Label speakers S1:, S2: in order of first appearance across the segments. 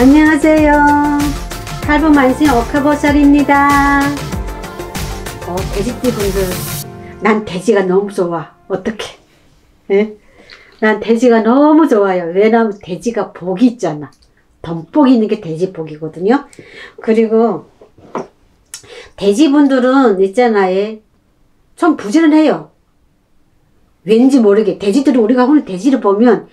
S1: 안녕하세요. 탈부만신 오카보살입니다. 어, 돼지띠 분들, 난 돼지가 너무 좋아. 어떡해. 예? 난 돼지가 너무 좋아요. 왜냐면 돼지가 복이 있잖아. 덤복이 있는 게 돼지 복이거든요. 그리고 돼지 분들은 있잖아요. 좀 부지런해요. 왠지 모르게 돼지들이 우리가 오늘 돼지를 보면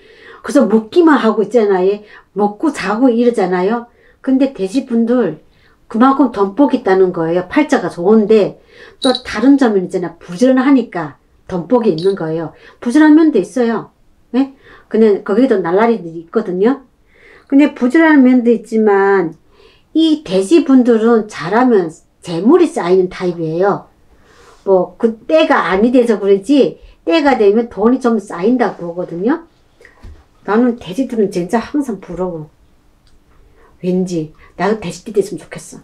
S1: 그래서 먹기만 하고 있잖아요. 먹고 자고 이러잖아요. 근데 돼지분들 그만큼 덤복이 있다는 거예요. 팔자가 좋은데 또 다른 점은 있잖아. 부지런하니까 덤복이 있는 거예요. 부지런한 면도 있어요. 네? 근데 거기도 날라리들이 있거든요. 근데 부지런한 면도 있지만 이 돼지분들은 잘하면 재물이 쌓이는 타입이에요. 뭐 그 때가 아니 돼서 그러지 때가 되면 돈이 좀 쌓인다고 보거든요. 나는 돼지들은 진짜 항상 부러워. 왠지 나도 돼지띠 됐으면 좋겠어.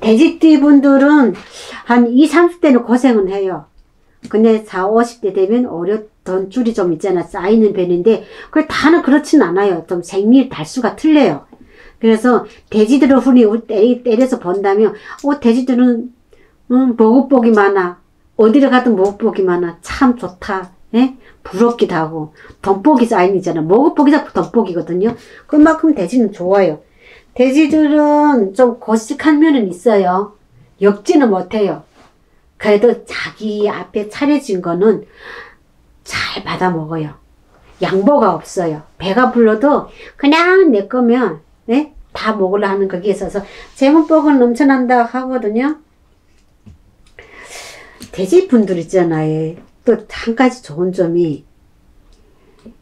S1: 돼지띠 분들은 한 2, 30대는 고생은 해요. 근데 4, 50대 되면 어렸던 줄이 좀 있잖아. 쌓이는 편인데, 그 다는 그렇진 않아요. 좀 생리 달수가 틀려요. 그래서 돼지들을 흔히 때, 때려서 본다면, 어, 돼지들은, 음, 먹어보기 많아. 어디를 가든 먹어보기 많아. 참 좋다. 예? 부럽기도 하고. 덤복이 쌓인이잖아. 먹어보기 자꾸 덤복이거든요. 그만큼 돼지는 좋아요. 돼지들은 좀 고식한 면은 있어요. 역지는 못해요. 그래도 자기 앞에 차려진 거는 잘 받아 먹어요. 양보가 없어요. 배가 불러도 그냥 내 거면 네? 다 먹으려 하는 거기에 있어서 제문복은 넘쳐난다 하거든요. 돼지분들 있잖아요. 또 한 가지 좋은 점이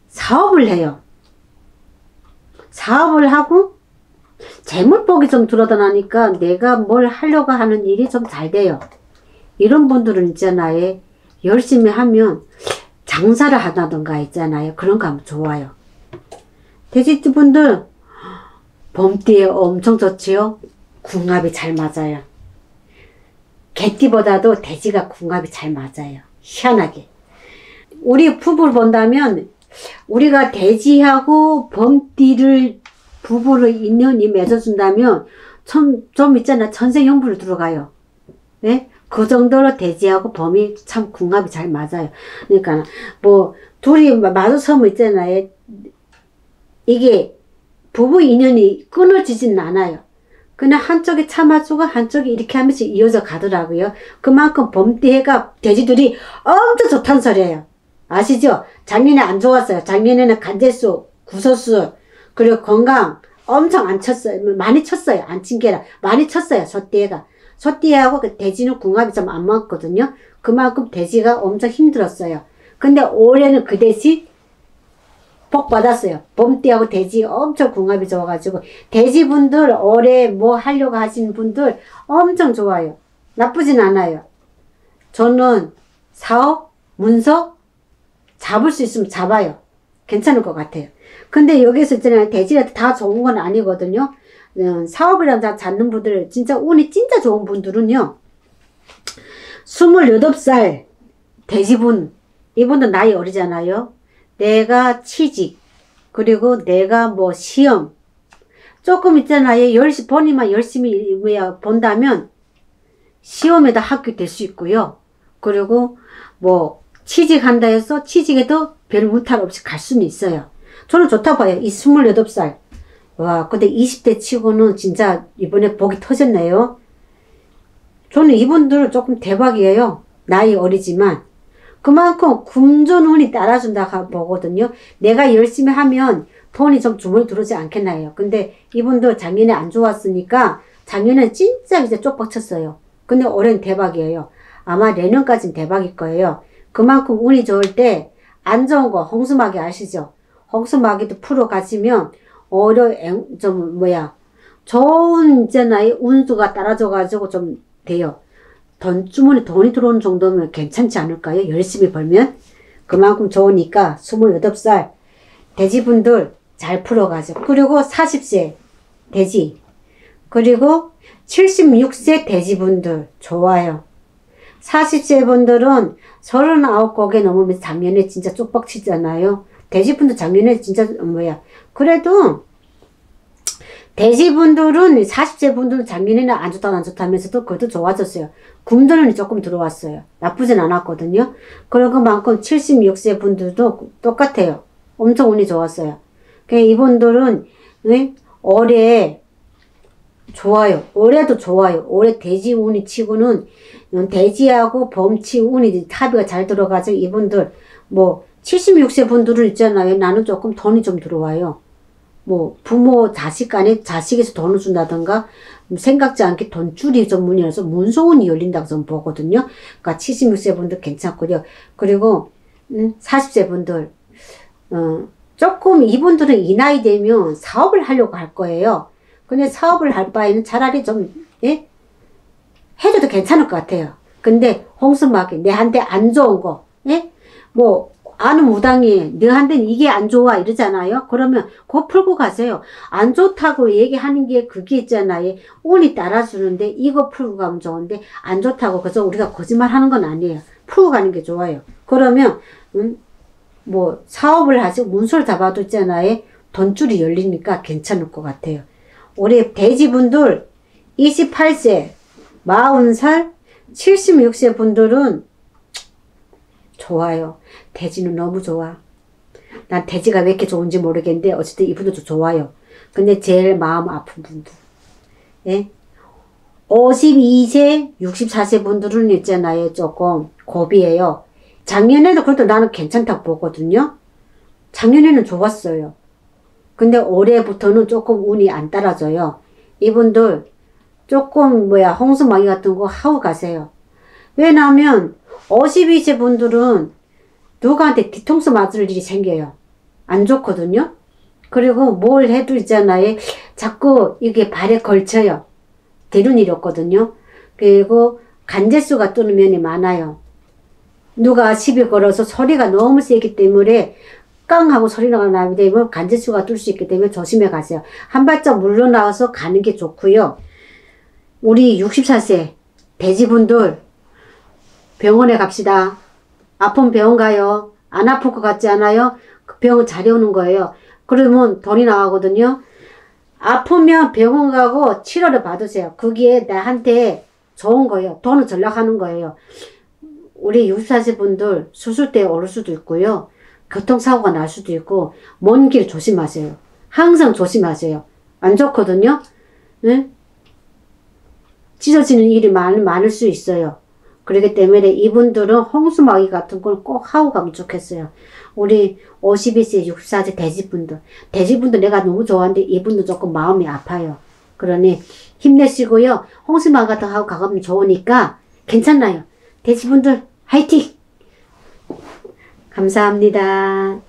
S1: 사업을 해요. 사업을 하고 재물복이 좀 들어다나니까 내가 뭘 하려고 하는 일이 좀 잘 돼요. 이런 분들은 있잖아요. 열심히 하면 장사를 하다던가 있잖아요. 그런 거 하면 좋아요. 돼지분들 봄띠에 엄청 좋지요. 궁합이 잘 맞아요. 개띠보다도 돼지가 궁합이 잘 맞아요. 희한하게. 우리 부부를 본다면 우리가 돼지하고 범띠를 부부를 인연이 맺어준다면 좀, 좀 있잖아. 천생연분을 들어가요. 네? 그 정도로 돼지하고 범이 참 궁합이 잘 맞아요. 그러니까 뭐 둘이 마주서면 있잖아요. 이게 부부 인연이 끊어지진 않아요. 그냥 한쪽이 참아주고 한쪽이 이렇게 하면서 이어져 가더라고요. 그만큼 범띠해가 돼지들이 엄청 좋다는 소리예요. 아시죠? 작년에 안 좋았어요. 작년에는 간제수, 구소수, 그리고 건강 엄청 안 쳤어요. 많이 쳤어요. 안 친 게라 많이 쳤어요. 소띠해가. 소띠하고 그 돼지는 궁합이 좀 안 맞거든요. 그만큼 돼지가 엄청 힘들었어요. 근데 올해는 그 대신 복 받았어요. 봄띠하고 돼지 엄청 궁합이 좋아가지고 돼지분들 올해 뭐 하려고 하시는 분들 엄청 좋아요. 나쁘진 않아요. 저는 사업, 문서 잡을 수 있으면 잡아요. 괜찮을 것 같아요. 근데 여기서 있잖아요. 돼지가 다 좋은 건 아니거든요. 음, 사업이랑 다 잡는 분들, 진짜 운이 진짜 좋은 분들은요. 28살 돼지분, 이분도 나이 어리잖아요. 내가 취직, 그리고 내가 뭐 시험, 조금 있잖아요. 열심히, 본인만 열심히 뭐야, 본다면 시험에다 합격될 수 있고요. 그리고 뭐 취직한다 해서 취직에도 별 무탈 없이 갈 수는 있어요. 저는 좋다고 봐요. 이 28살. 와, 근데 20대 치고는 진짜 이번에 복이 터졌네요. 저는 이분들 조금 대박이에요. 나이 어리지만. 그만큼 금전 운이 따라준다 보거든요. 내가 열심히 하면 돈이 좀 주머니 들어오지 않겠나요? 근데 이분도 작년에 안 좋았으니까 작년에 진짜 이제 쪽박 쳤어요. 근데 올해는 대박이에요. 아마 내년까지는 대박일 거예요. 그만큼 운이 좋을 때 안 좋은 거 홍수마귀 아시죠? 홍수마귀도 풀어 가시면 오히려 좀 뭐야 좋은 있잖아요. 운수가 따라줘 가지고 좀 돼요. 돈 주머니 돈이 들어오는 정도면 괜찮지 않을까요? 열심히 벌면 그만큼 좋으니까 28살 돼지분들 잘 풀어가죠. 그리고 40세 돼지 그리고 76세 돼지분들 좋아요. 40세 분들은 39곡에 넘으면 작년에 진짜 쪽박치잖아요. 돼지분들 작년에 진짜 뭐야 그래도 돼지분들은 40세 분들은 작년에는 안 좋다 안 좋다면서도 그래도 좋아졌어요. 굶주림이 조금 들어왔어요. 나쁘진 않았거든요. 그만큼 76세 분들도 똑같아요. 엄청 운이 좋았어요. 그 이분들은 네? 올해 좋아요. 올해도 좋아요. 올해 돼지 운이 치고는 돼지하고 범치 운이 탑이가 잘 들어가서 이분들 뭐 76세 분들은 있잖아요. 나는 조금 돈이 좀 들어와요. 뭐 부모 자식 간에 자식에서 돈을 준다던가 생각지 않게 돈줄이 좀 문이라서 문소운이 열린다고 좀 보거든요. 그러니까 76세 분들 괜찮고요. 그리고 음, 40세 분들 어, 조금 이분들은 이 나이 되면 사업을 하려고 할 거예요. 근데 사업을 할 바에는 차라리 좀 예? 해줘도 괜찮을 것 같아요. 근데 홍수막이 내한테 안 좋은 거, 예? 뭐 아는 무당이 너한테는 이게 안 좋아 이러잖아요. 그러면 그거 풀고 가세요. 안 좋다고 얘기하는 게 그게 있잖아요. 운이 따라주는데 이거 풀고 가면 좋은데 안 좋다고 그래서 우리가 거짓말 하는 건 아니에요. 풀고 가는 게 좋아요. 그러면 음, 뭐 사업을 하시고 문서를 잡아도 있잖아요. 돈줄이 열리니까 괜찮을 것 같아요. 우리 돼지분들 28세, 40살, 76세 분들은 좋아요. 돼지는 너무 좋아. 난 돼지가 왜 이렇게 좋은지 모르겠는데 어쨌든 이분들도 좋아요. 근데 제일 마음 아픈 분들. 예? 52세, 64세 분들은 있잖아요. 조금 고비예요. 작년에도 그래도 나는 괜찮다고 보거든요. 작년에는 좋았어요. 근데 올해부터는 조금 운이 안 따라줘요. 이분들 조금 뭐야 홍수마귀 같은 거 하고 가세요. 왜냐하면 52세 분들은 누구한테 뒤통수 맞을 일이 생겨요. 안 좋거든요. 그리고 뭘 해도 있잖아요. 자꾸 이게 발에 걸쳐요. 되는 일이 없거든요. 그리고 간제수가 뜨는 면이 많아요. 누가 시비 걸어서 소리가 너무 세기 때문에 깡 하고 소리가 나게 되면 간제수가 뜰 수 있기 때문에 조심해 가세요. 한 발짝 물러나와서 가는 게 좋고요. 우리 64세 돼지분들 병원에 갑시다. 아픈 병원 가요. 안 아플 것 같지 않아요? 그 병원 잘 오는 거예요. 그러면 돈이 나가거든요. 아프면 병원 가고 치료를 받으세요. 그게 나한테 좋은 거예요. 돈은 전락하는 거예요. 우리 64세 분들 수술 때 오를 수도 있고요. 교통사고가 날 수도 있고 먼 길 조심하세요. 항상 조심하세요. 안 좋거든요. 네? 찢어지는 일이 많, 많을 수 있어요. 그렇기 때문에 이분들은 홍수마귀 같은 걸 꼭 하고 가면 좋겠어요. 우리 52세, 64세 돼지분들. 돼지분들 내가 너무 좋아하는데 이분도 조금 마음이 아파요. 그러니 힘내시고요. 홍수마귀 같은 거 하고 가면 좋으니까 괜찮나요? 돼지분들 화이팅! 감사합니다.